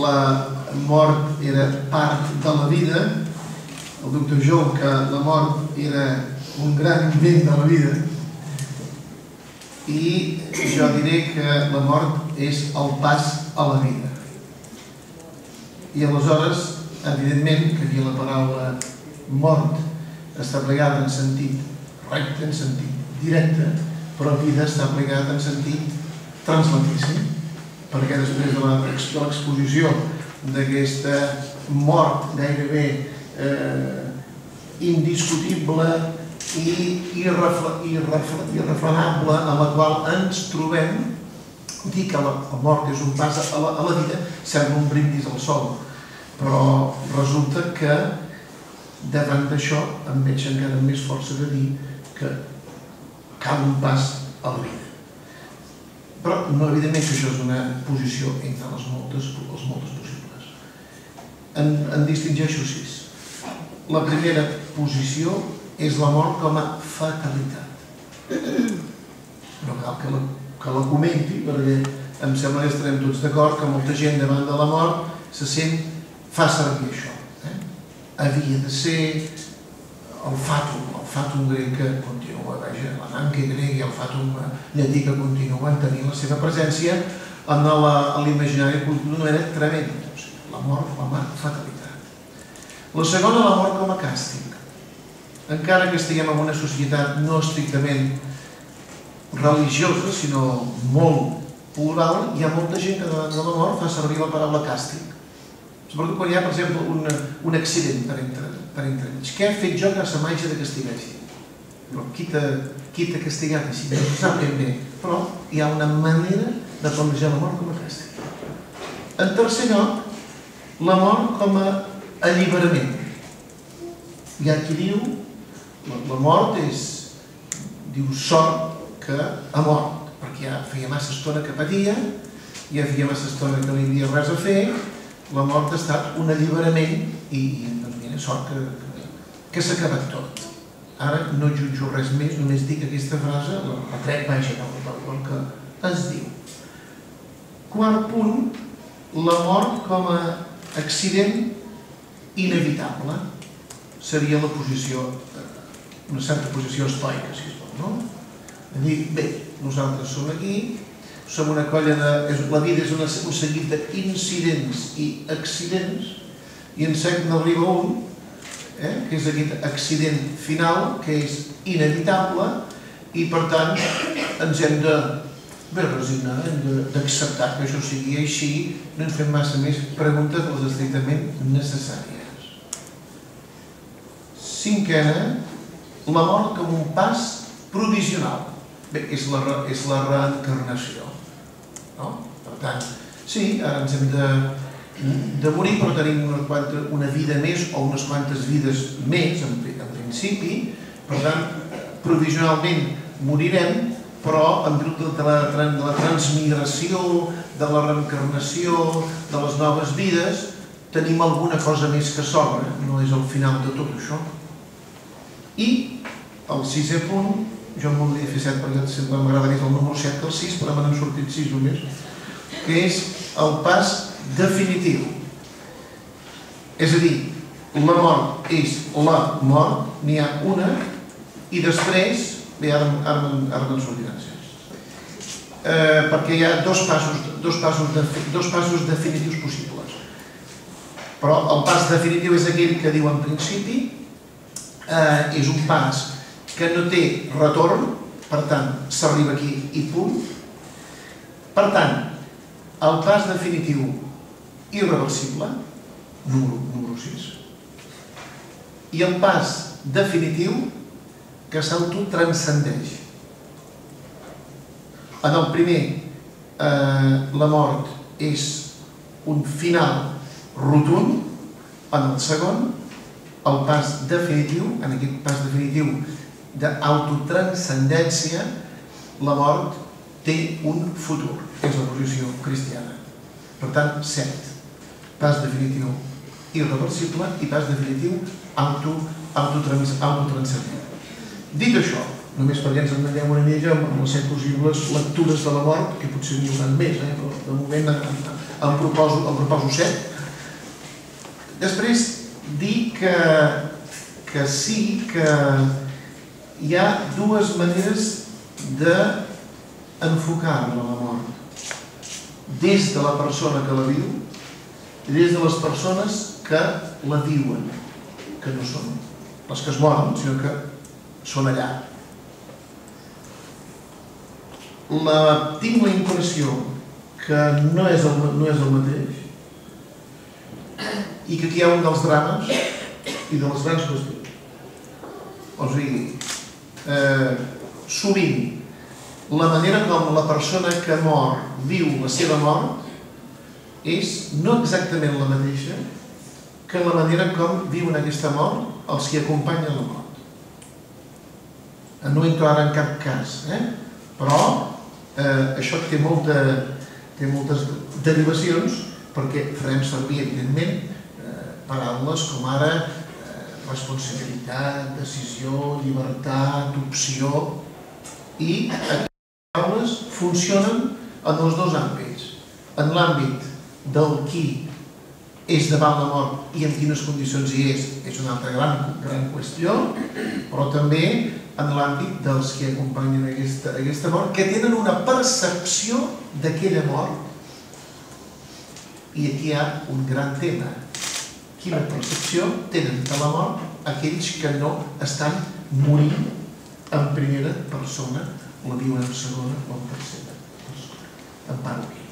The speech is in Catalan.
la mort era part de la vida, el doctor Jou que la mort era un gran invent de la vida, i jo diré que la mort és el pas a la vida. I aleshores, evidentment, que aquí la paraula mort està plegada en sentit recte, en sentit directe, però vida està plegada en sentit translatíssim, perquè després de l'exposició d'aquesta mort gairebé eh, indiscutible i irrefrenable a la qual ens trobem, dir que la, mort és un pas a la, a la vida, sembla un brindis al sol, però resulta que davant d'això em veig encara més força de dir que cal un pas a la vida. Però no, evidentment que això és una posició entre les moltes, les moltes possibles. En, en distingeixo sis. La primera posició és la mort com a fatalitat. No cal que la, que la comenti perquè em sembla que estarem tots d'acord que molta gent davant de la mort se sent, fa servir això havia de ser el fàtum, el fàtum grec que continua, vaja, l'ananque grec i el fàtum llatí que continuen tenint la seva presència en l'imaginari cultural manera tremenda. O sigui, la mort com a fatalitat. La segona, la mort com a càstig. Encara que estiguem en una societat no estrictament religiosa, sinó molt plural, hi ha molta gent que davant de la mort fa servir la paraula càstig Sobretot quan hi ha, per exemple, un, un accident per entre, per entre mig. Què he fet jo que se m'hagi de així? Però qui t'ha castigat així? No sap ben bé. Però hi ha una manera de plantejar la mort com a càstig. En tercer lloc, la mort com a alliberament. Hi ha qui diu la, la mort és, diu, sort que ha mort, perquè ja feia massa estona que patia, ja feia massa estona que no hi havia res a fer, la mort ha estat un alliberament i, i doncs mira, sort que, que, s'ha acabat tot. Ara no jutjo res més, només dic aquesta frase, la, la trec del, del que es diu. Quart punt, la mort com a accident inevitable seria la posició, una certa posició estoica, si es vol, no? Dir, bé, nosaltres som aquí, som una colla de... És, la vida és una, un seguit d'incidents i accidents i en sec n'arriba un, eh, que és aquest accident final, que és inevitable i per tant ens hem de bé resignar, hem d'acceptar que això sigui així, no ens fem massa més preguntes les estrictament necessàries. Cinquena, la mort com un pas provisional. Bé, és la, és la reencarnació. No? Per tant, sí, ara ens hem de, de morir, però tenim una, quanta, una vida més o unes quantes vides més, en, en principi. Per tant, provisionalment morirem, però en virtut de la, de la transmigració, de la reencarnació, de les noves vides, tenim alguna cosa més que sobra, no és el final de tot això. I el sisè punt jo en voldria fer 7 perquè sempre m'agrada més el número 7 que el 6, però me n'han sortit 6 només, que és el pas definitiu. És a dir, la mort és la mort, n'hi ha una, i després, bé, ara, ara, ara me'n sortiran 6. Eh, perquè hi ha dos passos, dos, passos dos passos definitius possibles. Però el pas definitiu és aquell que diu en principi, eh, és un pas que no té retorn, per tant, s'arriba aquí i punt. Per tant, el pas definitiu irreversible, número, número 6, i el pas definitiu que s'autotranscendeix. En el primer, eh, la mort és un final rotund, en el segon, el pas definitiu, en aquest pas definitiu d'autotranscendència, la mort té un futur. És la posició cristiana. Per tant, set. Pas definitiu irreversible i pas definitiu auto, autotranscendent. Dit això, només perquè ens entenguem una mica amb les set possibles lectures de la mort, que potser n'hi haurà més, eh? però de moment en, en, proposo, en proposo set. Després, dir que, que sí que hi ha dues maneres d'enfocar-la, la mort. Des de la persona que la viu i des de les persones que la diuen, que no són les que es moren, sinó que són allà. La, tinc la impressió que no és, el, no és el mateix i que aquí hi ha un dels drames i de les grans qüestions. O sigui, eh, sovint la manera com la persona que mor viu la seva mort és no exactament la mateixa que la manera com viuen aquesta mort els que acompanyen la mort. No entro ara en cap cas, eh? però eh, això té, molta, té moltes derivacions perquè farem servir, evidentment, eh, paraules com ara eh, responsabilitat, decisió, llibertat, opció i paraules funcionen en els dos àmbits. En l'àmbit del qui és davant la mort i en quines condicions hi és, és una altra gran, gran qüestió, però també en l'àmbit dels que acompanyen aquesta, aquesta mort, que tenen una percepció d'aquella mort. I aquí hi ha un gran tema. Quina percepció tenen de la mort aquells que no estan morint en primera persona la viuen en segona o en tercera persona. En part.